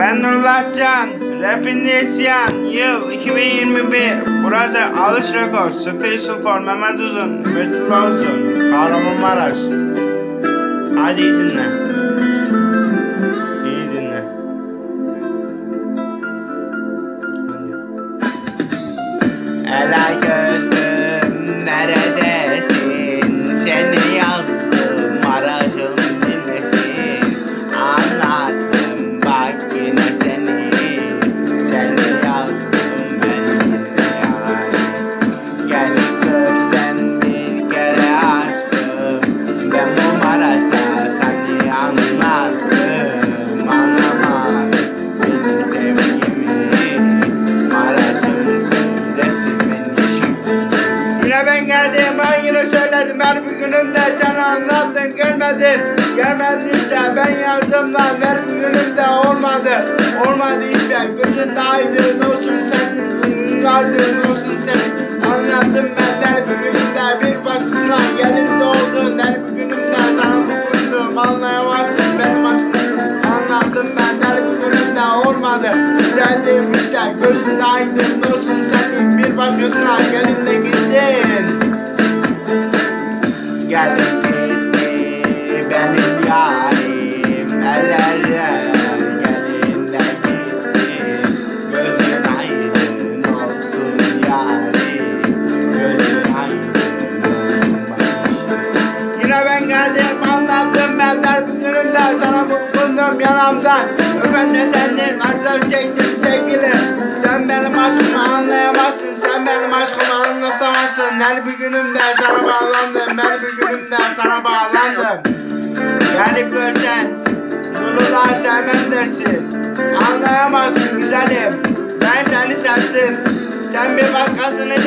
Ben Nurullah Can, Rap'in isyan, yıl 2021. Burası Alış Rekord, Special for Mehmet Uzun, Betül Uzun, Kahramanmaraş. Hadi iyi dinle. İyi dinle. Hadi. Ela gözlüm her bir günümde sana anlattın gelmedin. Gelmedin işte ben yazdım lan her bir günümde olmadı. Olmadı işte gözün aydın olsun senin aydın olsun senin. Anlattım ben her bir günümde bir başkasına. Gelin doğdun her bir günümde sana mutluydum anlayamazsın benim aşkım. Anlattım ben her bir günümde olmadı. Sevdim işte gözün aydın olsun senin. Bir başkasına gelin de gittin günümde sana mutluydum yanamdan Öpen de senden acılar çektim sevgili Sen benim aşkımı anlayamazsın Sen benim aşkımı anlatamazsın. Her bir günümde sana bağlandım Her bir günümde sana bağlandım. Gelip görsen Nurullah sevmem dersin. Anlayamazsın güzelim Ben seni sevdim. Sen bir başkasını